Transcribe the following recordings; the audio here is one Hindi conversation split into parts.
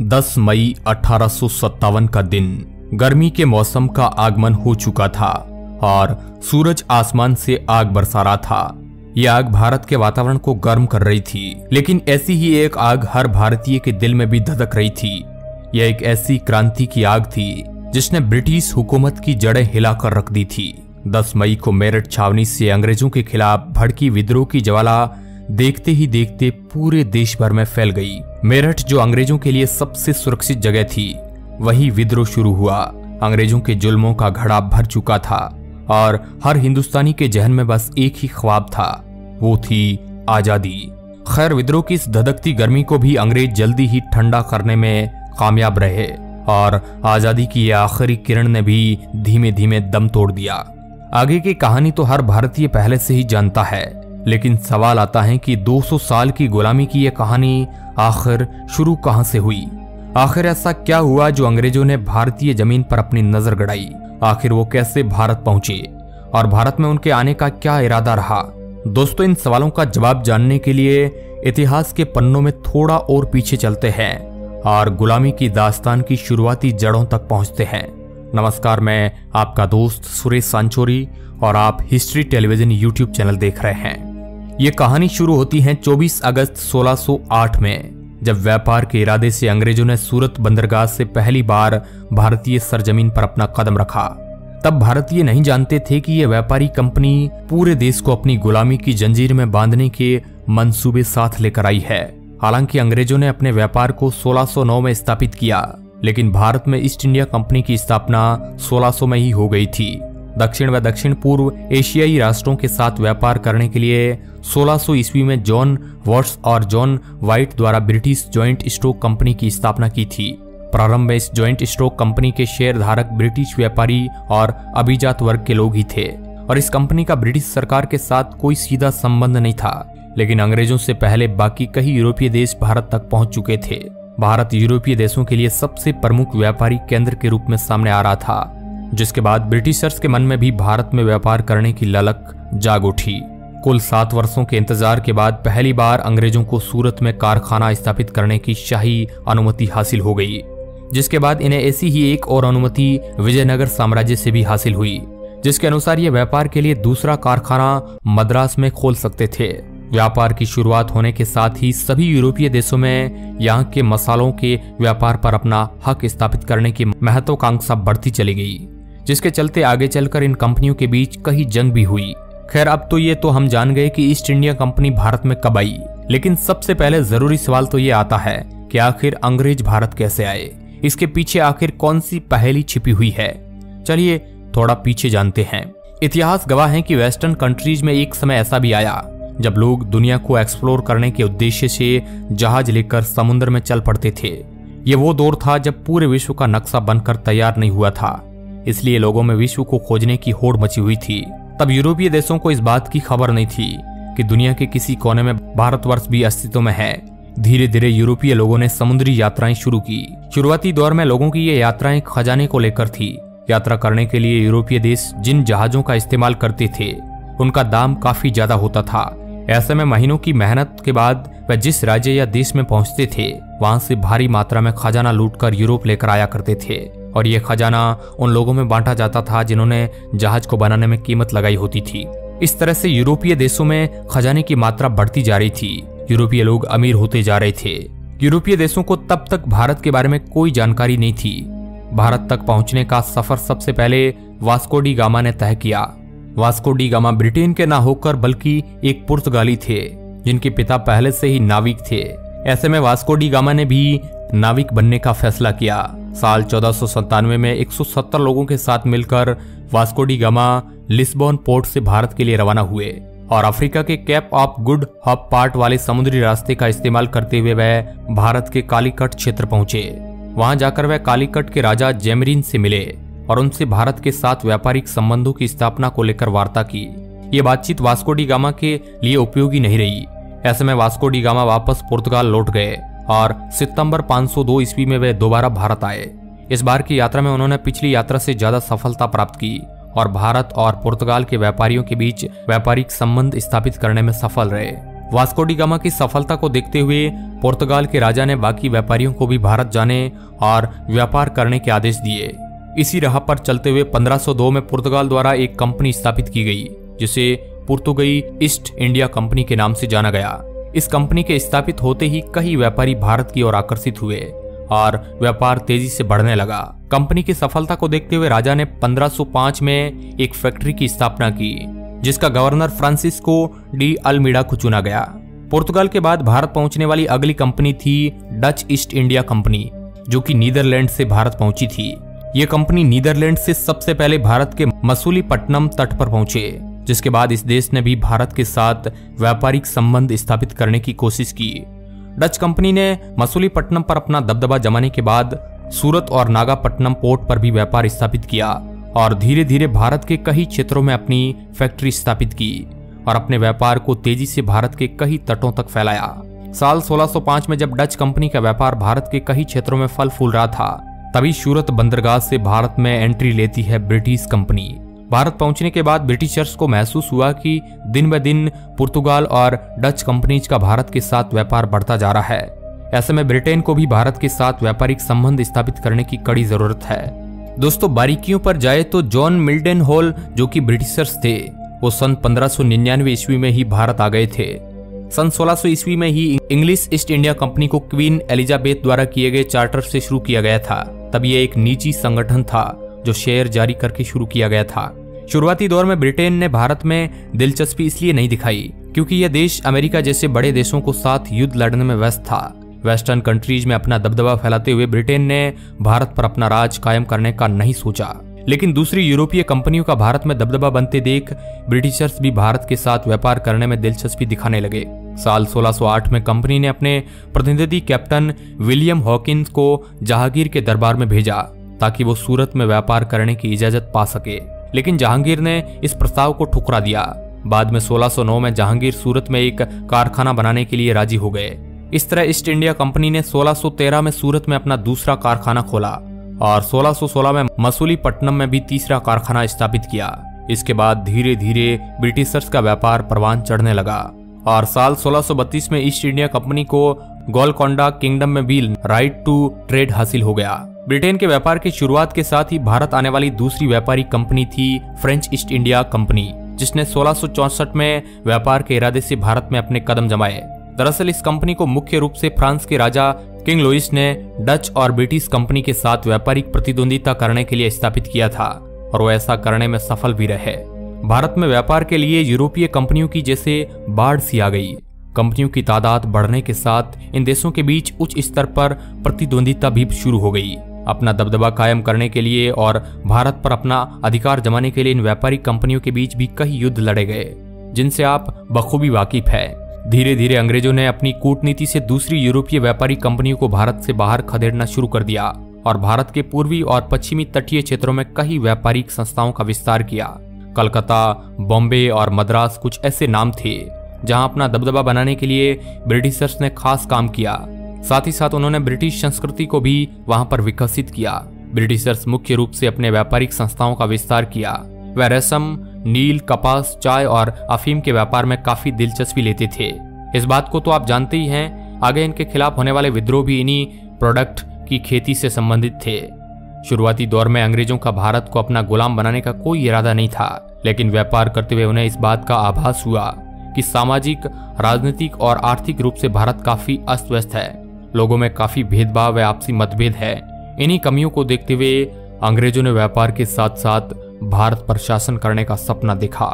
10 मई अठारह का दिन। गर्मी के मौसम का आगमन हो चुका था और सूरज आसमान से आग बरसा रहा था। यह आग भारत के वातावरण को गर्म कर रही थी, लेकिन ऐसी ही एक आग हर भारतीय के दिल में भी धधक रही थी। यह एक ऐसी क्रांति की आग थी, जिसने ब्रिटिश हुकूमत की जड़ें हिलाकर रख दी थी। 10 मई को मेरठ छावनी से अंग्रेज़ों के खिलाफ भड़की विद्रोह की ज्वाला देखते ही देखते पूरे देश भर में फैल गई। मेरठ, जो अंग्रेज़ों के लिए सबसे सुरक्षित जगह थी, वही विद्रोह शुरू हुआ। अंग्रेज़ों के जुल्मों का घड़ा भर चुका था और हर हिंदुस्तानी के जहन में बस एक ही ख्वाब था, वो थी आज़ादी। खैर, विद्रोह की इस धधकती गर्मी को भी अंग्रेज़ जल्दी ही ठंडा करने में कामयाब रहे और आज़ादी की यह आखिरी किरण ने भी धीमे धीमे दम तोड़ दिया। आगे की कहानी तो हर भारतीय पहले से ही जानता है। लेकिन सवाल आता है कि 200 साल की गुलामी की यह कहानी आखिर शुरू कहाँ से हुई? आखिर ऐसा क्या हुआ जो अंग्रेज़ों ने भारतीय ज़मीन पर अपनी नज़र गड़ाई? आखिर वो कैसे भारत पहुँचे? और भारत में उनके आने का क्या इरादा रहा? दोस्तों, इन सवालों का जवाब जानने के लिए इतिहास के पन्नों में थोड़ा और पीछे चलते हैं और गुलामी की दास्तान की शुरुआती जड़ों तक पहुँचते हैं। नमस्कार, मैं आपका दोस्त सुरेश सांचोरी और आप हिस्ट्री टेलीविज़न यूट्यूब चैनल देख रहे हैं। ये कहानी शुरू होती है 24 अगस्त 1608 में, जब व्यापार के इरादे से अंग्रेज़ों ने सूरत बंदरगाह से पहली बार भारतीय सरजमीन पर अपना कदम रखा। तब भारतीय नहीं जानते थे कि यह व्यापारी कंपनी पूरे देश को अपनी गुलामी की जंजीर में बांधने के मंसूबे साथ लेकर आई है। हालाँकि अंग्रेज़ों ने अपने व्यापार को 1609 में स्थापित किया, लेकिन भारत में ईस्ट इंडिया कंपनी की स्थापना 1600 में ही हो गई थी। दक्षिण व दक्षिण पूर्व एशियाई राष्ट्रों के साथ व्यापार करने के लिए 1600 ईस्वी में जॉन वॉट्स और जॉन वाइट द्वारा ब्रिटिश ज्वाइंट स्टॉक कंपनी की स्थापना की थी। प्रारंभ में इस ज्वाइंट स्टॉक कंपनी के शेयर धारक ब्रिटिश व्यापारी और अभिजात वर्ग के लोग ही थे, और इस कंपनी का ब्रिटिश सरकार के साथ कोई सीधा संबंध नहीं था, लेकिन अंग्रेज़ों से पहले बाकी कई यूरोपीय देश भारत तक पहुँच चुके थे। भारत यूरोपीय देशों के लिए सबसे प्रमुख व्यापारी केंद्र के रूप में सामने आ रहा था। जिसके बाद ब्रिटिशर्स के मन में भी भारत में व्यापार करने की ललक जाग उठी। कुल सात वर्षों के इंतज़ार के बाद पहली बार अंग्रेज़ों को सूरत में कारखाना स्थापित करने की शाही अनुमति हासिल हो गई, जिसके बाद इन्हें ऐसी ही एक और अनुमति विजयनगर साम्राज्य से भी हासिल हुई, जिसके अनुसार ये व्यापार के लिए दूसरा कारखाना मद्रास में खोल सकते थे। व्यापार की शुरुआत होने के साथ ही सभी यूरोपीय देशों में यहाँ के मसालों के व्यापार पर अपना हक स्थापित करने की महत्वाकांक्षा बढ़ती चली गई। जिसके चलते आगे चलकर इन कंपनियों के बीच कई जंग भी हुई। खैर, अब तो ये तो हम जान गए कि ईस्ट इंडिया कंपनी भारत में कब आई। लेकिन सबसे पहले ज़रूरी सवाल तो ये आता है कि आखिर अंग्रेज़ भारत कैसे आए? इसके पीछे आखिर कौन सी पहली छिपी हुई है? चलिए, थोड़ा पीछे जानते हैं। इतिहास गवाह है कि वेस्टर्न कंट्रीज़ में एक समय ऐसा भी आया, जब लोग दुनिया को एक्सप्लोर करने के उद्देश्य से जहाज़ लेकर समुद्र में चल पड़ते थे। ये वो दौर था जब पूरे विश्व का नक्शा बनकर तैयार नहीं हुआ था। इसलिए लोगों में विश्व को खोजने की होड़ मची हुई थी। तब यूरोपीय देशों को इस बात की खबर नहीं थी कि दुनिया के किसी कोने में भारतवर्ष भी अस्तित्व में है। धीरे धीरे यूरोपीय लोगों ने समुद्री यात्राएँ शुरू की। शुरुआती दौर में लोगों की ये यात्राएँ खजाने को लेकर थी। यात्रा करने के लिए यूरोपीय देश जिन जहाजों का इस्तेमाल करते थे, उनका दाम काफ़ी ज़्यादा होता था। ऐसे में महीनों की मेहनत के बाद वह जिस राज्य या देश में पहुँचते थे, वहाँ से भारी मात्रा में खजाना लूटकर यूरोप लेकर आया करते थे। और ये खजाना उन लोगों में बांटा जाता था जिन्होंने जहाज़ को बनाने में कीमत लगाई होती थी। इस तरह से यूरोपीय देशों में खजाने की मात्रा बढ़ती जा रही थी। यूरोपीय लोग अमीर होते जा रहे थे। यूरोपीय देशों को तब तक भारत के बारे में कोई जानकारी नहीं थी। भारत तक पहुँचने का सफ़र सबसे पहले वास्कोडी गामा ने तय किया। वास्को डी गामा ब्रिटेन के ना होकर बल्कि एक पुर्तगाली थे, जिनके पिता पहले से ही नाविक थे। ऐसे में वास्को डी गामा ने भी नाविक बनने का फैसला किया। साल चौदह में 170 लोगों के साथ मिलकर Vasco da Gama Lisbon port से भारत के लिए रवाना हुए और अफ्रीका के cape of good hope part वाले समुद्री रास्ते का इस्तेमाल करते हुए वह भारत के कालीकट क्षेत्र पहुँचे। वहाँ जाकर वह कालीकट के राजा जेमरीन से मिले और उनसे भारत के साथ व्यापारिक संबंधों की स्थापना को लेकर वार्ता की। ये बातचीत वास्को डी गामा के लिए उपयोगी नहीं रही। ऐसे में वास्को डी गामा वापस पुर्तगाल लौट गए और सितंबर 502 ईस्वी में वे दोबारा भारत आए। इस बार की यात्रा में उन्होंने पिछली यात्रा से ज़्यादा सफलता प्राप्त की और भारत और पुर्तगाल के व्यापारियों के बीच व्यापारिक संबंध स्थापित करने में सफल रहे। वास्कोडी गामा की सफलता को देखते हुए पुर्तगाल के राजा ने बाकी व्यापारियों को भी भारत जाने और व्यापार करने के आदेश दिए। इसी राह पर चलते हुए 1502 में पुर्तगाल द्वारा एक कंपनी स्थापित की गई, जिसे पुर्तुगई ईस्ट इंडिया कंपनी के नाम से जाना गया। इस कंपनी के स्थापित होते ही कई व्यापारी भारत की ओर आकर्षित हुए और व्यापार तेज़ी से बढ़ने लगा। कंपनी की सफलता को देखते हुए राजा ने 1505 में एक फैक्ट्री की स्थापना की, जिसका गवर्नर फ्रांसिस्को डी अल्मीडा को चुना गया। पुर्तगाल के बाद भारत पहुँचने वाली अगली कंपनी थी डच ईस्ट इंडिया कंपनी, जो कि नीदरलैंड से भारत पहुँची थी। ये कंपनी नीदरलैंड से सबसे पहले भारत के मसूलीपट्टनम तट पर पहुँचे। जिसके बाद इस देश ने भी भारत के साथ व्यापारिक संबंध स्थापित करने की कोशिश की। डच कंपनी ने मसूलीपट्टनम पर अपना दबदबा जमाने के बाद सूरत और नागापट्टनम पोर्ट पर भी व्यापार स्थापित किया और धीरे धीरे भारत के कई क्षेत्रों में अपनी फैक्ट्री स्थापित की और अपने व्यापार को तेज़ी से भारत के कई तटों तक फैलाया। साल 1605 में जब डच कंपनी का व्यापार भारत के कई क्षेत्रों में फल फूल रहा था, तभी सूरत बंदरगाह से भारत में एंट्री लेती है ब्रिटिश कंपनी। भारत पहुँचने के बाद ब्रिटिशर्स को महसूस हुआ कि दिन ब दिन पुर्तगाल और डच कंपनीज़ का भारत के साथ व्यापार बढ़ता जा रहा है। ऐसे में ब्रिटेन को भी भारत के साथ व्यापारिक संबंध स्थापित करने की कड़ी ज़रूरत है। दोस्तों, बारीकियों पर जाए तो जॉन मिल्डन हॉल जो कि ब्रिटिशर्स थे, वो सन 1599 ईस्वी में ही भारत आ गए थे। सन 1600 ईस्वी में ही इंग्लिश ईस्ट इंडिया कंपनी को क्वीन एलिजाबेथ द्वारा किए गए चार्टर से शुरू किया गया था। तब यह एक निजी संगठन था, जो शेयर जारी करके शुरू किया गया था। शुरुआती दौर में ब्रिटेन ने भारत में दिलचस्पी इसलिए नहीं दिखाई, क्योंकि यह देश अमेरिका जैसे बड़े देशों को साथ युद्ध लड़ने में व्यस्त था। वेस्टर्न कंट्रीज़ में अपना दबदबा फैलाते हुए ब्रिटेन ने भारत पर अपना राज कायम करने का नहीं सोचा। लेकिन दूसरी यूरोपीय कंपनियों का भारत में दबदबा बनते देख, ब्रिटिशर्स भी भारत के साथ व्यापार करने में दिलचस्पी दिखाने लगे। साल 1608 में कंपनी ने अपने प्रतिनिधि कैप्टन विलियम हॉकिंस को जहांगीर के दरबार में भेजा, ताकि वो सूरत में व्यापार करने की इजाज़त पा सके। लेकिन जहांगीर ने इस प्रस्ताव को ठुकरा दिया। बाद में 1609 में जहांगीर सूरत में एक कारखाना बनाने के लिए राज़ी हो गए। इस तरह ईस्ट इंडिया कंपनी ने 1613 में सूरत में अपना दूसरा कारखाना खोला और 1616 में मसूली पट्टनम में भी तीसरा कारखाना स्थापित किया। इसके बाद धीरे धीरे ब्रिटिशर्स का व्यापार परवान चढ़ने लगा और साल 1632 में ईस्ट इंडिया कंपनी को गोलकोंडा किंगडम में भी राइट टू ट्रेड हासिल हो गया। ब्रिटेन के व्यापार की शुरुआत के साथ ही भारत आने वाली दूसरी व्यापारी कंपनी थी फ्रेंच ईस्ट इंडिया कंपनी, जिसने सोलह में व्यापार के इरादे से भारत में अपने कदम जमाए। दरअसल इस कंपनी को मुख्य रूप से फ्रांस के राजा किंग लुइस ने डच और ब्रिटिश कंपनी के साथ व्यापारिक प्रतिद्वंदिता करने के लिए स्थापित किया था, और वो ऐसा करने में सफल भी रहे। भारत में व्यापार के लिए यूरोपीय कंपनियों की जैसे बाढ़ सी आ गई। कंपनियों की तादाद बढ़ने के साथ इन देशों के बीच उच्च स्तर पर प्रतिद्वंदिता भी शुरू हो गई। अपना दबदबा कायम करने के लिए और भारत पर अपना अधिकार जमाने के लिए इन व्यापारिक कंपनियों के बीच भी कई युद्ध लड़े गए, जिनसे आप बखूबी वाकिफ है। धीरे धीरे अंग्रेज़ों ने अपनी कूटनीति से दूसरी यूरोपीय व्यापारी कंपनियों को भारत से बाहर खदेड़ना शुरू कर दिया और भारत के पूर्वी और पश्चिमी तटीय क्षेत्रों में कई व्यापारिक संस्थाओं का विस्तार किया। कलकत्ता, बॉम्बे और मद्रास कुछ ऐसे नाम थे, जहाँ अपना दबदबा बनाने के लिए ब्रिटिशर्स ने खास काम किया। साथ ही साथ उन्होंने ब्रिटिश संस्कृति को भी वहाँ पर विकसित किया। ब्रिटिशर्स मुख्य रूप से अपने व्यापारिक संस्थाओं का विस्तार किया। वह रेशम नील, कपास, चाय और अफीम के व्यापार में काफ़ी दिलचस्पी लेते थे। इस बात को तो आप जानते ही हैं, आगे इनके खिलाफ होने वाले विद्रोह भी इन्हीं प्रोडक्ट की खेती से संबंधित थे। शुरुआती दौर में अंग्रेज़ों का भारत को अपना गुलाम बनाने का कोई इरादा नहीं था, लेकिन व्यापार करते हुए उन्हें इस बात का आभास हुआ कि सामाजिक, राजनीतिक और आर्थिक रूप से भारत काफ़ी अस्त व्यस्त है। लोगों में काफ़ी भेदभाव व आपसी मतभेद है। इन्हीं कमियों को देखते हुए अंग्रेज़ों ने व्यापार के साथ साथ भारत पर शासन करने का सपना देखा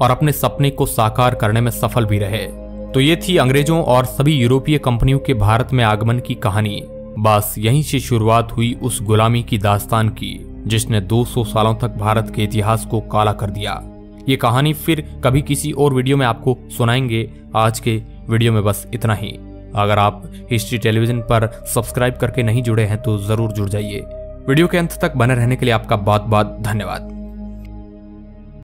और अपने सपने को साकार करने में सफल भी रहे। तो ये थी अंग्रेज़ों और सभी यूरोपीय कंपनियों के भारत में आगमन की कहानी। बस यहीं से शुरुआत हुई उस गुलामी की दास्तान की, जिसने 200 सालों तक भारत के इतिहास को काला कर दिया। ये कहानी फिर कभी किसी और वीडियो में आपको सुनाएँगे। आज के वीडियो में बस इतना ही। अगर आप हिस्ट्री टेलीविज़न पर सब्सक्राइब करके नहीं जुड़े हैं तो ज़रूर जुड़ जाइए। वीडियो के अंत तक बने रहने के लिए आपका बहुत बहुत धन्यवाद।